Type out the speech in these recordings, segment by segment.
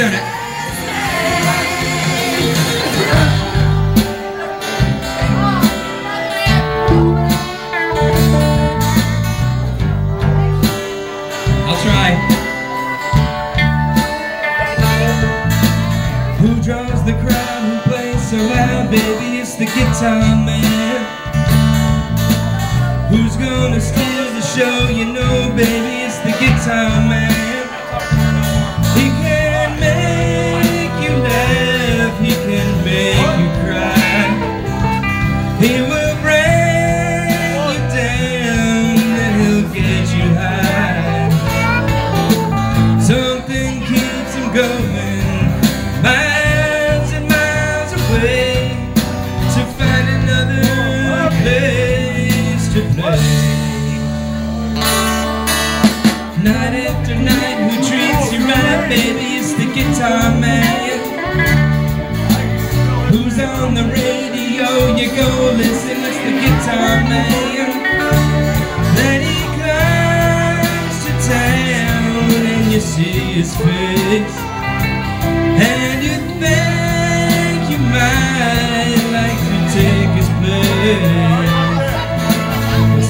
doing it. I'll try. Who draws the crowd? Who plays so loud? Baby, it's the guitar man. Who's gonna steal the show? You know, baby, it's the guitar man. Night after night, who treats you right, baby? It's the guitar man. Who's on the radio? You go listen, it's the guitar man. Then he comes to town and you see his face. And you think you might like to take his place.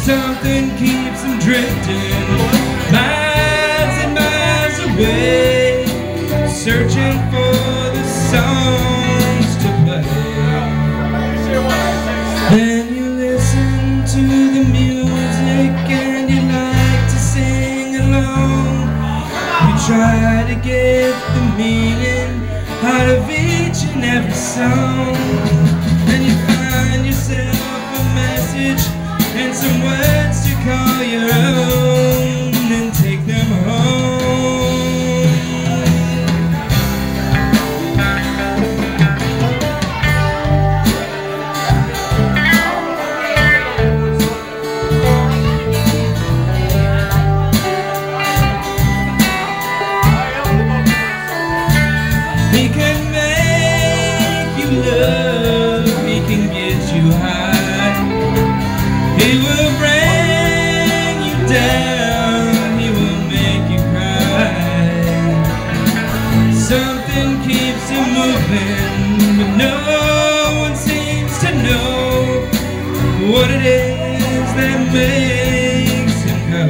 Something keeps him drifting miles and miles away, searching for the songs to play. Then you listen to the music and you like to sing along. Try to get the meaning out of each and every song. Love, he can get you high. He will bring you down, he will make you cry. Something keeps him moving, but no one seems to know what it is that makes him go.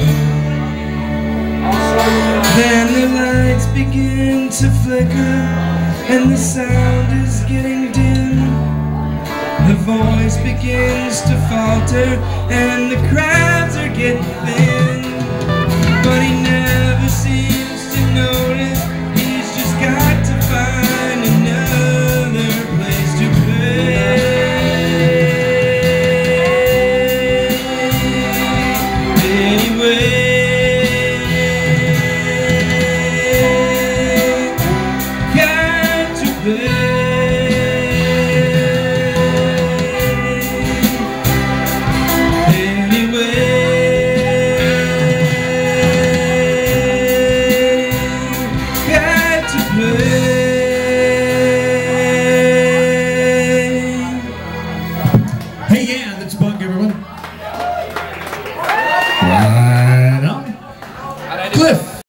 Then the lights begin to flicker and the sound is getting dim. The voice begins to falter, and the crowds are getting thin. But he never seems to know. Hey, yeah, that's Bug. everyone.